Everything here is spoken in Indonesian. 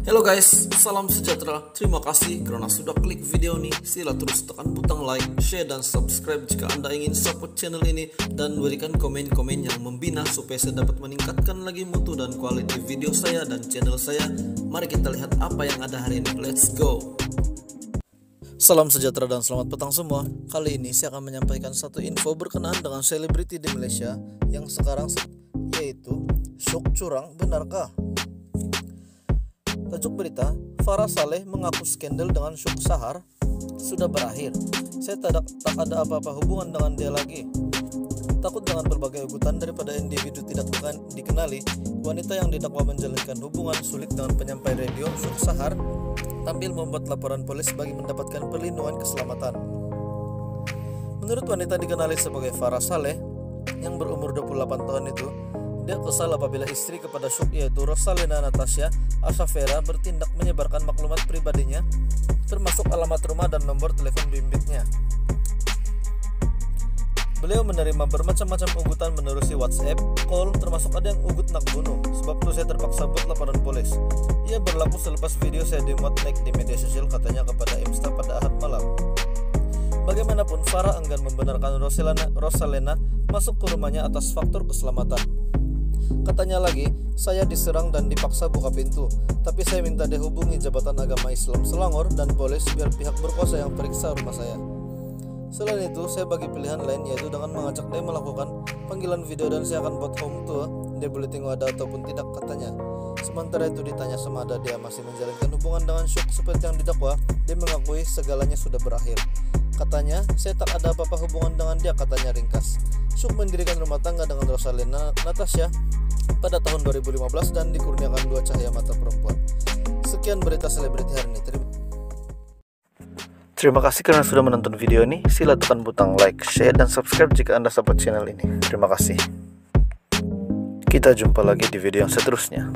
Halo guys, salam sejahtera. Terima kasih karena sudah klik video ini. Sila terus tekan butang like, share, dan subscribe jika Anda ingin support channel ini dan berikan komen-komen yang membina supaya saya dapat meningkatkan lagi mutu dan kualitas video saya dan channel saya. Mari kita lihat apa yang ada hari ini. Let's go. Salam sejahtera dan selamat petang semua. Kali ini saya akan menyampaikan satu info berkenaan dengan selebriti di Malaysia yang sekarang yaitu Syuk Curang benarkah? Tajuk berita, Farah Saleh mengaku skandal dengan Syuk Sahar sudah berakhir. Saya tak, tak ada apa-apa hubungan dengan dia lagi. Takut dengan berbagai ugutan daripada individu tidak dikenali, wanita yang didakwa menjalankan hubungan sulit dengan penyampai radio Syuk Sahar tampil membuat laporan polis bagi mendapatkan perlindungan keselamatan. Menurut wanita dikenali sebagai Farah Saleh yang berumur 28 tahun itu, dia kesal apabila istri kepada Syuk yaitu Rosalina Natasha Asafera bertindak menyebarkan maklumat pribadinya termasuk alamat rumah dan nomor telepon bimbitnya. Beliau menerima bermacam-macam ugutan menerusi WhatsApp, call, termasuk ada yang ugut nak bunuh. Sebab itu saya terpaksa buat laporan polis. Ia berlaku selepas video saya dimuat naik di media sosial katanya kepada Imsta pada Ahad malam. Bagaimanapun, Farah enggan membenarkan Rosalena masuk ke rumahnya atas faktor keselamatan. Katanya lagi, saya diserang dan dipaksa buka pintu, tapi saya minta dihubungi Jabatan Agama Islam Selangor dan polis biar pihak berkuasa yang periksa rumah saya. Selain itu, saya bagi pilihan lain yaitu dengan mengajak dia melakukan panggilan video dan saya akan buat home tour. Dia boleh tengok ada ataupun tidak katanya. Sementara itu ditanya sama ada dia masih menjalankan hubungan dengan Syuk seperti yang didakwa, dia mengakui segalanya sudah berakhir. Katanya, saya tak ada apa-apa hubungan dengan dia, katanya ringkas. Syuk mendirikan rumah tangga dengan Rosalina Natasha pada tahun 2015 dan dikurniakan dua cahaya mata perempuan. Sekian berita selebriti hari ini. Terima Terima kasih karena sudah menonton video ini. Sila tekan butang like, share, dan subscribe jika Anda support channel ini. Terima kasih. Kita jumpa lagi di video yang seterusnya.